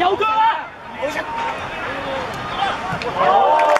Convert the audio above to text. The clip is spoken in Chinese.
有歌啦！好。